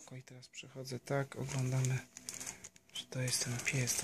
oko i teraz przechodzę tak, oglądamy, czy to jest ten pies.